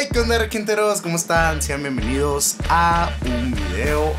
Hey, ¿qué onda, requinteros? ¿Cómo están? Sean bienvenidos a un video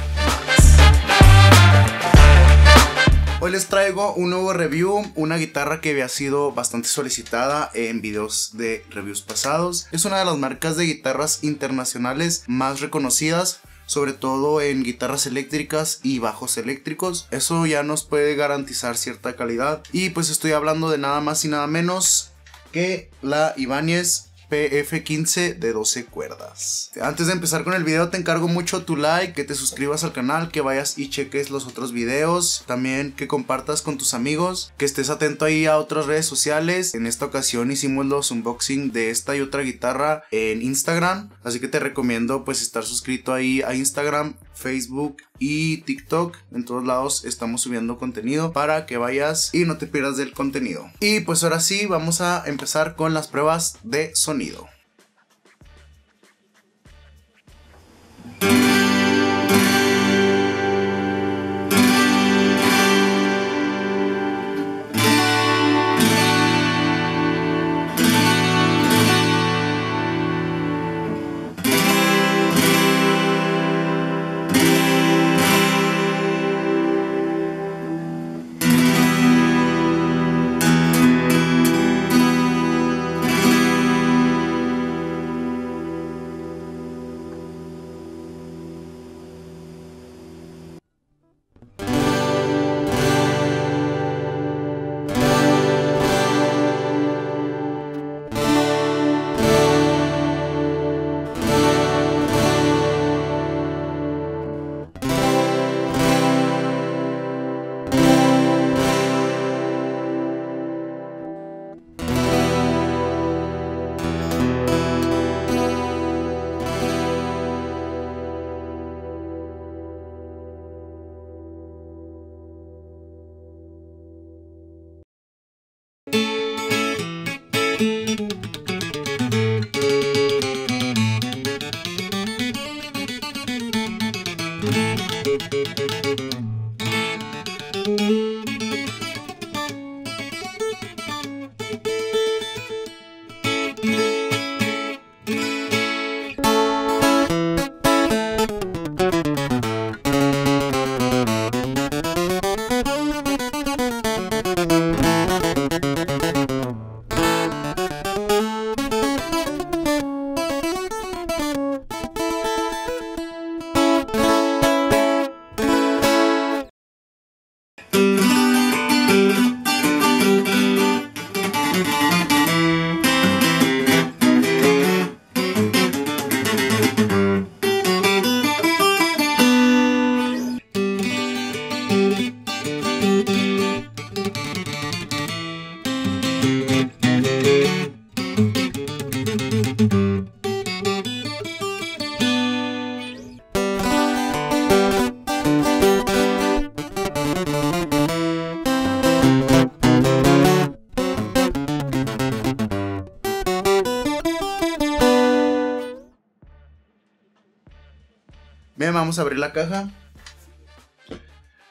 Hoy les traigo un nuevo review, una guitarra que había sido bastante solicitada en videos de reviews pasados. Es una de las marcas de guitarras internacionales más reconocidas, sobre todo en guitarras eléctricas y bajos eléctricos. Eso ya nos puede garantizar cierta calidad. Y pues estoy hablando de nada más y nada menos que la Ibanez PF15 de 12 cuerdas. Antes de empezar con el video te encargo mucho tu like, que te suscribas al canal, que vayas y cheques los otros videos, también que compartas con tus amigos, que estés atento ahí a otras redes sociales. En esta ocasión hicimos los unboxing de esta y otra guitarra en Instagram, así que te recomiendo pues estar suscrito ahí a Instagram, Facebook y TikTok. En todos lados estamos subiendo contenido para que vayas y no te pierdas del contenido. Y pues ahora sí, vamos a empezar con las pruebas de sonido. Vamos a abrir la caja.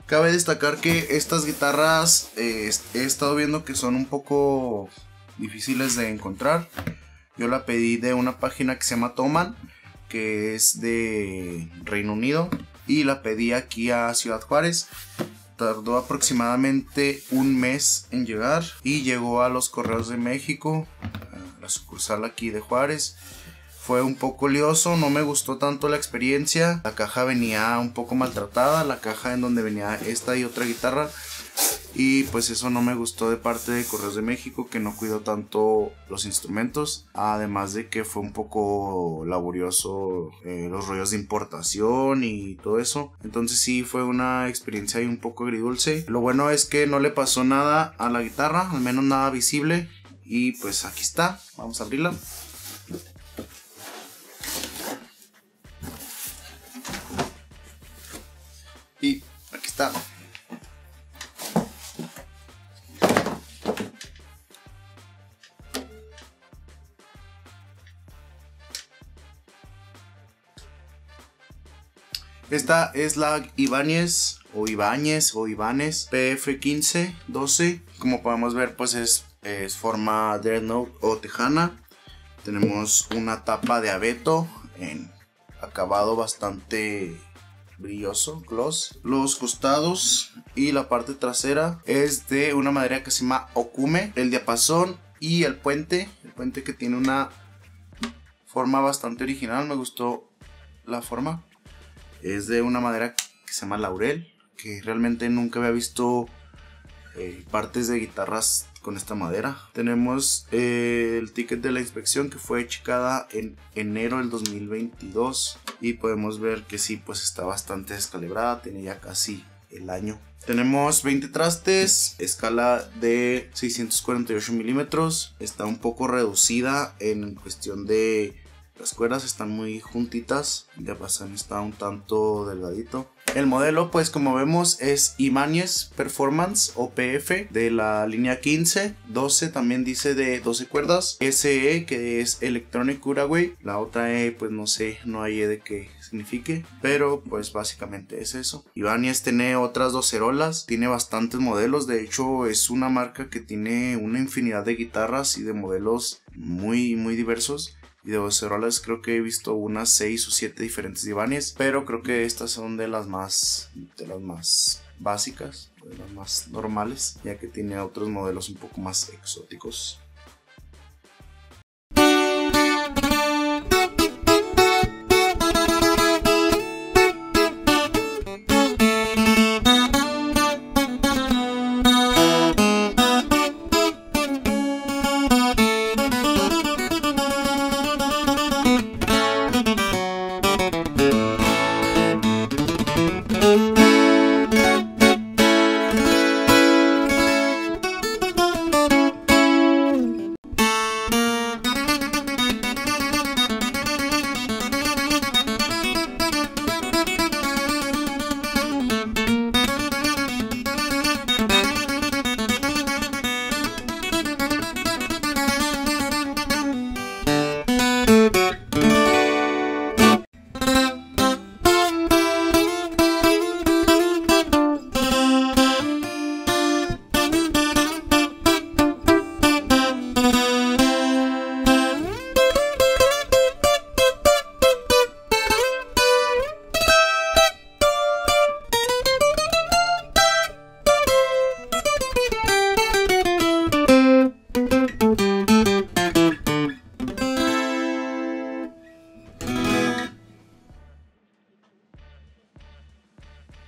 Cabe destacar que estas guitarras eh, he estado viendo que son un poco difíciles de encontrar. Yo la pedí de una página que se llama Toman, que es de Reino Unido. Y la pedí aquí a Ciudad Juárez. Tardó aproximadamente un mes en llegar. Y llegó a los Correos de México, la sucursal aquí de Juárez fue un poco lioso, no me gustó tanto la experiencia. La caja venía un poco maltratada, la caja en donde venía esta y otra guitarra. Y pues eso no me gustó de parte de Correos de México, que no cuidó tanto los instrumentos. Además de que fue un poco laborioso eh, los rollos de importación y todo eso. Entonces sí fue una experiencia ahí un poco agridulce. Lo bueno es que no le pasó nada a la guitarra, al menos nada visible. Y pues aquí está, vamos a abrirla. Esta es la Ibáñez o Ibáñez o Ibanez PF15 12. Como podemos ver, pues es, es forma Dreadnought o Tejana Tenemos una tapa de abeto en acabado bastante brilloso, gloss. Los costados y la parte trasera es de una madera que se llama Okume. El diapasón y el puente, el puente que tiene una forma bastante original, me gustó la forma. Es de una madera que se llama laurel, que realmente nunca había visto eh, partes de guitarras con esta madera. Tenemos eh, el ticket de la inspección que fue checada en enero del 2022 y podemos ver que sí, pues está bastante descalibrada, tiene ya casi el año. Tenemos 20 trastes, escala de 648 milímetros, está un poco reducida en cuestión de las cuerdas están muy juntitas, ya pasan está un tanto delgadito. El modelo, pues como vemos, es Ibanez Performance OPF de la línea 15. 12 también dice de 12 cuerdas. SE, que es Electronic Uraway. La otra E, pues no sé, no hay E de qué signifique. Pero pues básicamente es eso. Ibanez tiene otras dos cerolas. Tiene bastantes modelos. De hecho, es una marca que tiene una infinidad de guitarras y de modelos muy, muy diversos y de cerolas creo que he visto unas 6 o 7 diferentes divanes, pero creo que estas son de las más de las más básicas, de las más normales, ya que tiene otros modelos un poco más exóticos.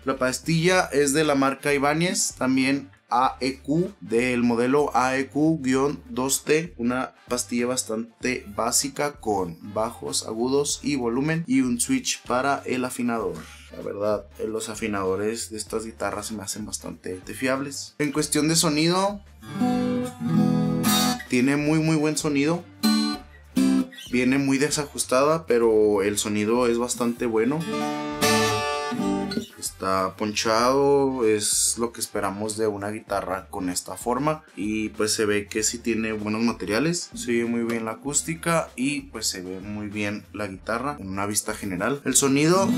La pastilla es de la marca Ibáñez, también AEQ del modelo AEQ-2T, una pastilla bastante básica con bajos, agudos y volumen y un switch para el afinador. La verdad, los afinadores de estas guitarras se me hacen bastante fiables. En cuestión de sonido, tiene muy muy buen sonido. Viene muy desajustada, pero el sonido es bastante bueno está ponchado, es lo que esperamos de una guitarra con esta forma y pues se ve que sí tiene buenos materiales, se ve muy bien la acústica y pues se ve muy bien la guitarra en una vista general. El sonido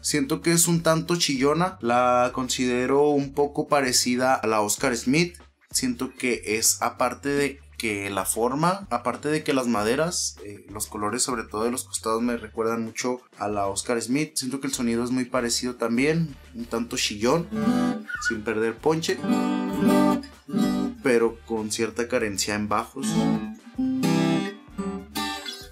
siento que es un tanto chillona, la considero un poco parecida a la Oscar Smith, siento que es aparte de que la forma, aparte de que las maderas, eh, los colores sobre todo de los costados me recuerdan mucho a la Oscar Smith, siento que el sonido es muy parecido también, un tanto chillón, sin perder ponche, pero con cierta carencia en bajos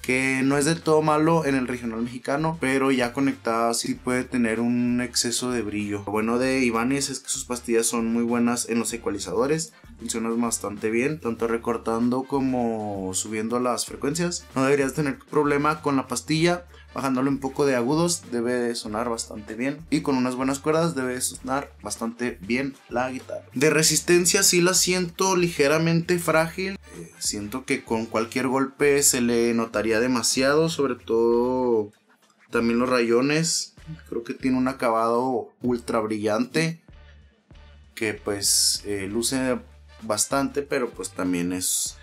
que no es del todo malo en el regional mexicano, pero ya conectada sí puede tener un exceso de brillo. Lo bueno de Ibanez es que sus pastillas son muy buenas en los ecualizadores, funcionan bastante bien, tanto recortando como subiendo las frecuencias. No deberías tener problema con la pastilla, bajándole un poco de agudos debe de sonar bastante bien y con unas buenas cuerdas debe sonar bastante bien la guitarra. De resistencia sí la siento ligeramente frágil, eh, siento que con cualquier golpe se le notaría demasiado, sobre todo también los rayones, creo que tiene un acabado ultra brillante que pues eh, luce bastante pero pues también es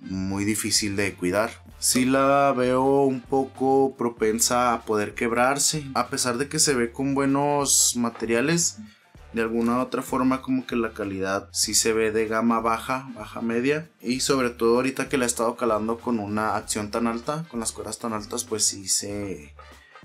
muy difícil de cuidar. Sí la veo un poco propensa a poder quebrarse. A pesar de que se ve con buenos materiales, de alguna u otra forma como que la calidad sí se ve de gama baja, baja media. Y sobre todo ahorita que la he estado calando con una acción tan alta, con las cuerdas tan altas, pues sí se...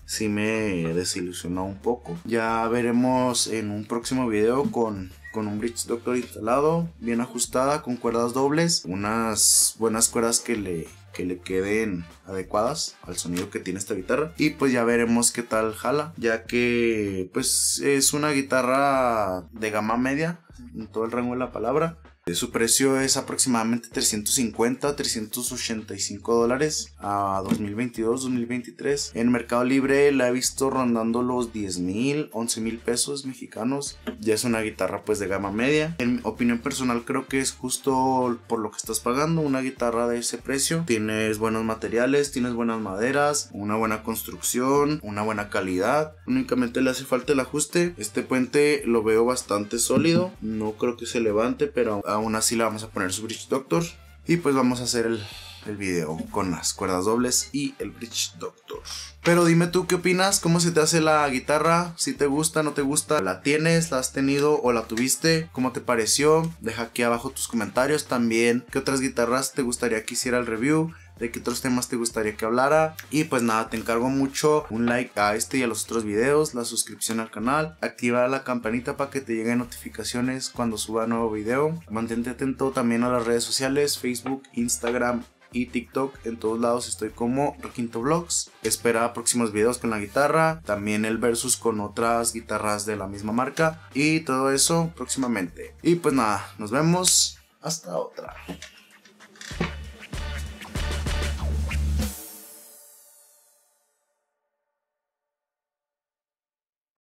Sí me desilusionó un poco. Ya veremos en un próximo video con con un Bridge Doctor instalado, bien ajustada, con cuerdas dobles, unas buenas cuerdas que le, que le queden adecuadas al sonido que tiene esta guitarra. Y pues ya veremos qué tal jala ya que pues es una guitarra de gama media en todo el rango de la palabra su precio es aproximadamente 350, 385 dólares a 2022, 2023. En Mercado Libre la he visto rondando los 10 mil, 11 mil pesos mexicanos. Ya es una guitarra pues de gama media. En mi opinión personal creo que es justo por lo que estás pagando una guitarra de ese precio. Tienes buenos materiales, tienes buenas maderas, una buena construcción, una buena calidad. Únicamente le hace falta el ajuste. Este puente lo veo bastante sólido. No creo que se levante, pero aún así le vamos a poner su Bridge Doctor. Y pues vamos a hacer el, el video con las cuerdas dobles y el Bridge Doctor. Pero dime tú qué opinas, cómo se te hace la guitarra, si te gusta, no te gusta, la tienes, la has tenido o la tuviste, cómo te pareció, deja aquí abajo tus comentarios. También, qué otras guitarras te gustaría que hiciera el review, de qué otros temas te gustaría que hablara. Y pues nada, te encargo mucho un like a este y a los otros videos, la suscripción al canal, activa la campanita para que te lleguen notificaciones cuando suba nuevo video. Mantente atento también a las redes sociales, Facebook, Instagram y TikTok. En todos lados estoy como Requinto Vlogs. Espera próximos videos con la guitarra. También el versus con otras guitarras de la misma marca. Y todo eso próximamente. Y pues nada, nos vemos. Hasta otra.